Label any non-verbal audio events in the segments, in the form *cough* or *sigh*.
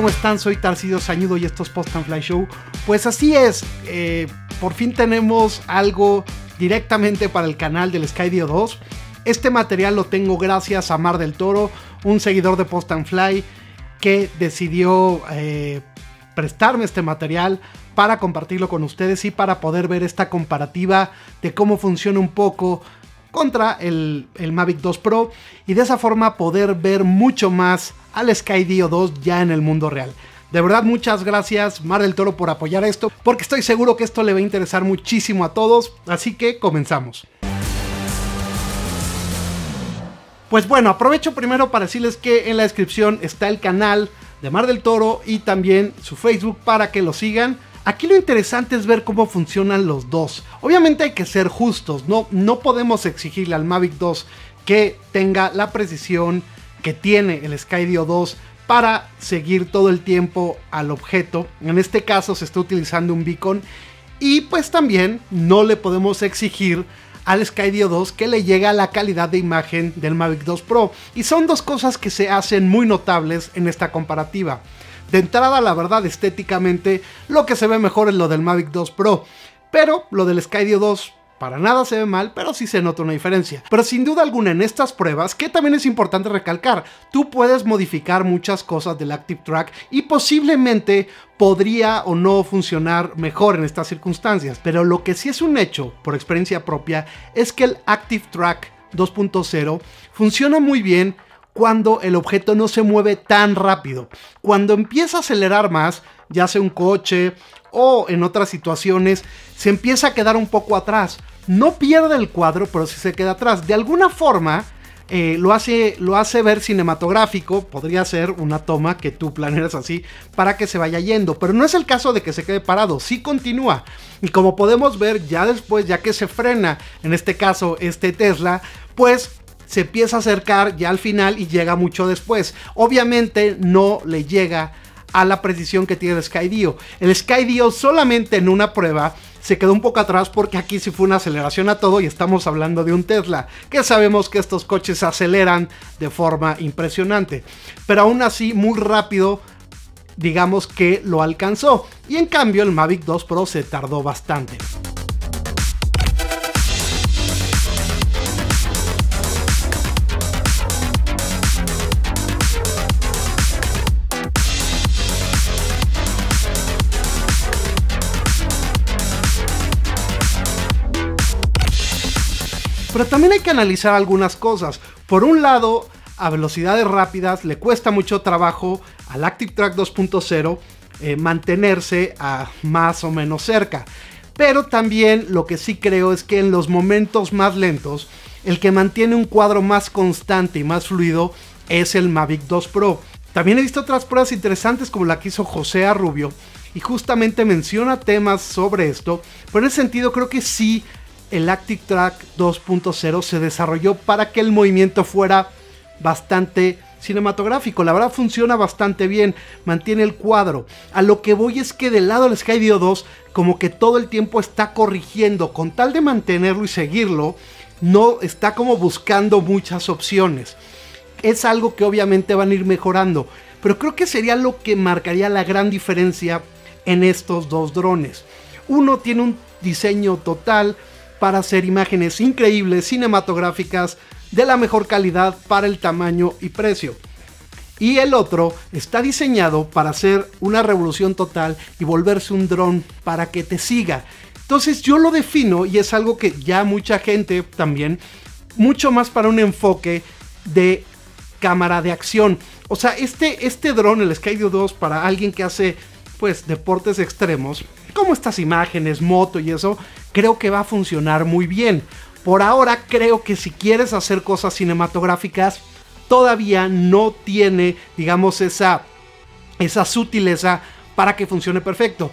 ¿cómo están? Soy Tarcidio Sañudo y esto es Post and Fly Show. Pues así es, eh, por fin tenemos algo directamente para el canal del Skydio 2. Este material lo tengo gracias a Mar del Toro, un seguidor de Post and Fly que decidió eh, prestarme este material para compartirlo con ustedes y para poder ver esta comparativa de cómo funciona un poco contra el, Mavic 2 Pro y de esa forma poder ver mucho más al Skydio 2 ya en el mundo real. De verdad, muchas gracias Mar del Toro por apoyar esto, porque estoy seguro que esto le va a interesar muchísimo a todos, así que comenzamos. Pues bueno, aprovecho primero para decirles que en la descripción está el canal de Mar del Toro y también su Facebook para que lo sigan. Aquí lo interesante es ver cómo funcionan los dos. Obviamente hay que ser justos, no, no podemos exigirle al Mavic 2 que tenga la precisión que tiene el Skydio 2 para seguir todo el tiempo al objeto. En este caso se está utilizando un beacon y pues también no le podemos exigir al Skydio 2 que le llega la calidad de imagen del Mavic 2 Pro. Y son dos cosas que se hacen muy notables en esta comparativa. De entrada, la verdad, estéticamente, lo que se ve mejor es lo del Mavic 2 Pro. Pero lo del Skydio 2 para nada se ve mal, pero sí se nota una diferencia. Pero sin duda alguna en estas pruebas, que también es importante recalcar, tú puedes modificar muchas cosas del Active Track y posiblemente podría o no funcionar mejor en estas circunstancias. Pero lo que sí es un hecho, por experiencia propia, es que el Active Track 2.0 funciona muy bien cuando el objeto no se mueve tan rápido. Cuando empieza a acelerar más, ya sea un coche o en otras situaciones, se empieza a quedar un poco atrás no pierde el cuadro, pero sí se queda atrás. De alguna forma, eh, lo, hace, lo hace ver cinematográfico, podría ser una toma que tú planeas así para que se vaya yendo, pero no es el caso de que se quede parado, sí continúa. Y como podemos ver ya después, ya que se frena, en este caso este Tesla, pues se empieza a acercar ya al final y llega mucho después. Obviamente no le llega a la precisión que tiene el Skydio. El Skydio solamente en una prueba se quedó un poco atrás porque aquí sí fue una aceleración a todo y estamos hablando de un Tesla, que sabemos que estos coches aceleran de forma impresionante, pero aún así muy rápido digamos que lo alcanzó y en cambio el Mavic 2 Pro se tardó bastante. Pero también hay que analizar algunas cosas. Por un lado, a velocidades rápidas le cuesta mucho trabajo al Active Track 2.0 eh, mantenerse a más o menos cerca. Pero también lo que sí creo es que en los momentos más lentos, el que mantiene un cuadro más constante y más fluido es el Mavic 2 Pro. También he visto otras pruebas interesantes como la que hizo José Arrubio y justamente menciona temas sobre esto, pero en ese sentido creo que sí el Active Track 2.0 se desarrolló para que el movimiento fuera bastante cinematográfico. La verdad funciona bastante bien, mantiene el cuadro. A lo que voy es que del lado del Skydio 2 como que todo el tiempo está corrigiendo con tal de mantenerlo y seguirlo, no está como buscando muchas opciones. Es algo que obviamente van a ir mejorando, pero creo que sería lo que marcaría la gran diferencia en estos dos drones. Uno tiene un diseño total para hacer imágenes increíbles, cinematográficas, de la mejor calidad para el tamaño y precio. Y el otro está diseñado para hacer una revolución total y volverse un dron para que te siga. Entonces yo lo defino y es algo que ya mucha gente también, mucho más para un enfoque de cámara de acción. O sea, este, este dron, el Skydio 2, para alguien que hace pues deportes extremos, como estas imágenes, moto y eso, creo que va a funcionar muy bien. Por ahora creo que si quieres hacer cosas cinematográficas, todavía no tiene, digamos, esa, esa sutileza para que funcione perfecto.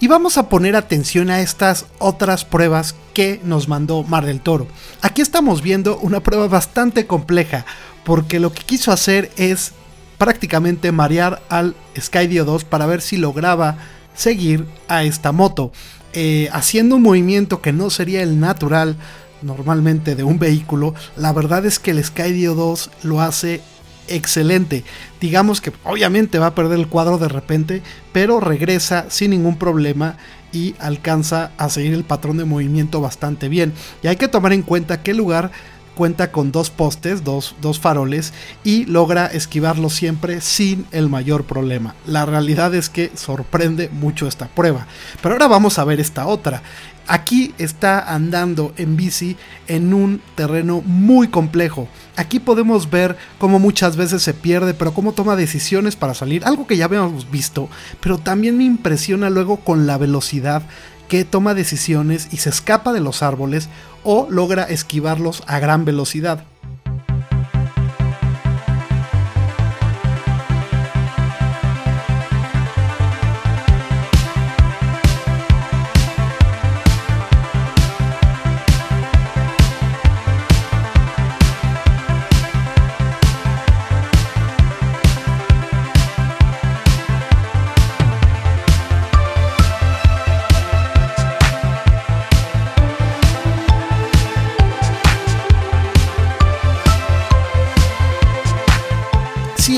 Y vamos a poner atención a estas otras pruebas que nos mandó Mar del Toro. Aquí estamos viendo una prueba bastante compleja, porque lo que quiso hacer es prácticamente marear al Skydio 2 para ver si lograba seguir a esta moto, eh, haciendo un movimiento que no sería el natural normalmente de un vehículo. La verdad es que el Skydio 2 lo hace excelente. Digamos que obviamente va a perder el cuadro de repente, pero regresa sin ningún problema y alcanza a seguir el patrón de movimiento bastante bien. Y hay que tomar en cuenta que el lugar cuenta con dos postes, dos, dos faroles y logra esquivarlo siempre sin el mayor problema. La realidad es que sorprende mucho esta prueba. Pero ahora vamos a ver esta otra. Aquí está andando en bici en un terreno muy complejo. Aquí podemos ver cómo muchas veces se pierde, pero cómo toma decisiones para salir, algo que ya habíamos visto, pero también me impresiona luego con la velocidad que toma decisiones y se escapa de los árboles o logra esquivarlos a gran velocidad.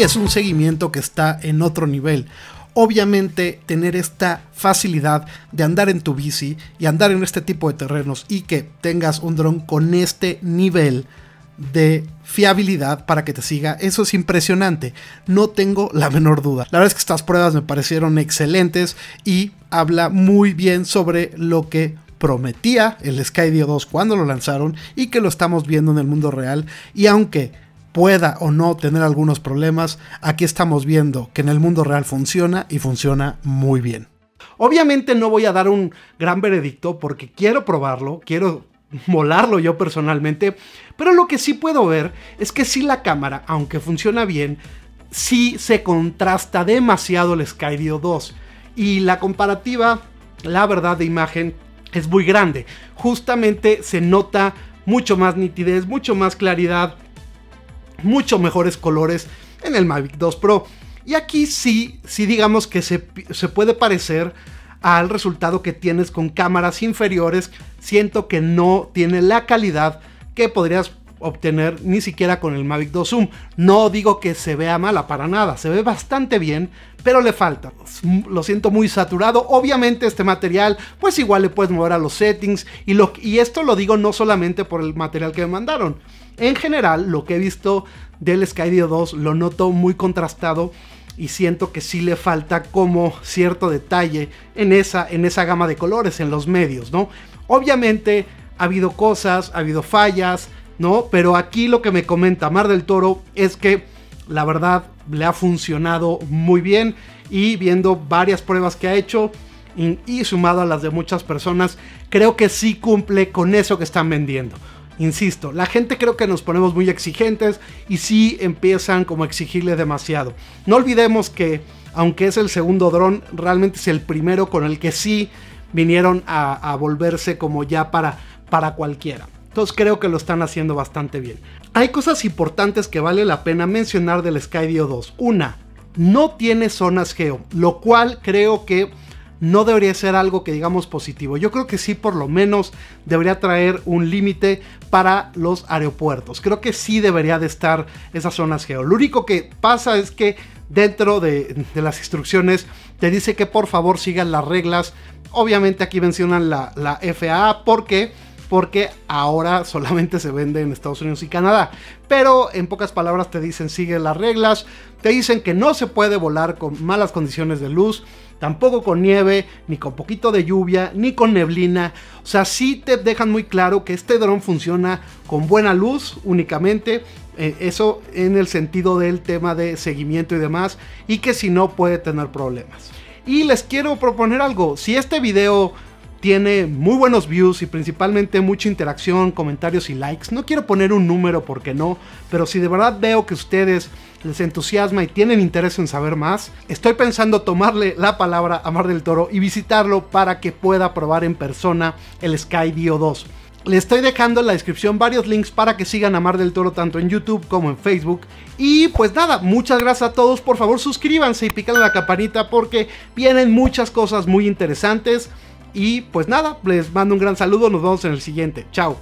Es un seguimiento que está en otro nivel. Obviamente tener esta facilidad de andar en tu bici y andar en este tipo de terrenos y que tengas un dron con este nivel de fiabilidad para que te siga. Eso es impresionante. No tengo la menor duda. La verdad es que estas pruebas me parecieron excelentes y habla muy bien sobre lo que prometía el Skydio 2 cuando lo lanzaron y que lo estamos viendo en el mundo real. Y aunque pueda o no tener algunos problemas, aquí estamos viendo que en el mundo real funciona y funciona muy bien. Obviamente no voy a dar un gran veredicto porque quiero probarlo, quiero *laughs* molarlo yo personalmente, pero lo que sí puedo ver es que si la cámara, aunque funciona bien, sí se contrasta demasiado el Skydio 2 y la comparativa, la verdad de imagen es muy grande. Justamente se nota mucho más nitidez, mucho más claridad mucho mejores colores en el Mavic 2 Pro. Y aquí sí, sí digamos que se, se puede parecer al resultado que tienes con cámaras inferiores. Siento que no tiene la calidad que podrías obtener ni siquiera con el Mavic 2 Zoom. No digo que se vea mala para nada, se ve bastante bien, pero le falta. Lo siento muy saturado. Obviamente este material, pues igual le puedes mover a los settings y, lo, y esto lo digo no solamente por el material que me mandaron. En general, lo que he visto del Skydio 2 lo noto muy contrastado y siento que sí le falta como cierto detalle en esa, en esa gama de colores, en los medios, ¿no? Obviamente ha habido cosas, ha habido fallas, ¿no? Pero aquí lo que me comenta Mar del Toro es que la verdad le ha funcionado muy bien y viendo varias pruebas que ha hecho y, sumado a las de muchas personas, creo que sí cumple con eso que están vendiendo. Insisto, la gente creo que nos ponemos muy exigentes y sí empiezan como a exigirle demasiado. No olvidemos que, aunque es el segundo dron, realmente es el primero con el que sí vinieron a, volverse como ya para, para cualquiera. Entonces creo que lo están haciendo bastante bien. Hay cosas importantes que vale la pena mencionar del Skydio 2. Una, no tiene zonas geo, lo cual creo que no debería ser algo que digamos positivo. Yo creo que sí, por lo menos debería traer un límite para los aeropuertos. Creo que sí debería de estar esas zonas geo. Lo único que pasa es que dentro de, las instrucciones te dice que por favor sigan las reglas. Obviamente aquí mencionan la, la FAA porque porque ahora *laughs* solamente se vende en Estados Unidos y Canadá. Pero en pocas palabras te dicen sigue las reglas, te dicen que no se puede volar con malas condiciones de luz, tampoco con nieve, ni con poquito de lluvia, ni con neblina. O sea, sí te dejan muy claro que este dron funciona con buena luz únicamente. Eh, eso en el sentido del tema de seguimiento y demás. Y que si no puede tener problemas. Y les quiero proponer algo. Si este video tiene muy buenos views y principalmente mucha interacción, comentarios y likes. No quiero poner un número porque no, pero si de verdad veo que ustedes les entusiasma y tienen interés en saber más, estoy pensando tomarle la palabra a Mar del Toro y visitarlo para que pueda probar en persona el Skydio 2. Le estoy dejando en la descripción varios links para que sigan a Mar del Toro tanto en YouTube como en Facebook. Y pues nada, muchas gracias a todos. Por favor suscríbanse y pican la campanita porque vienen muchas cosas muy interesantes. Y pues nada, les mando un gran saludo. Nos vemos en el siguiente. Chao.